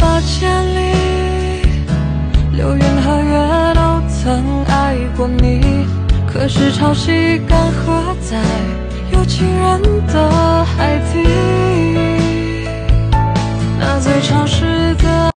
八千里流云和月都曾爱过你可是潮汐干涸在有情人的海底。那最潮湿的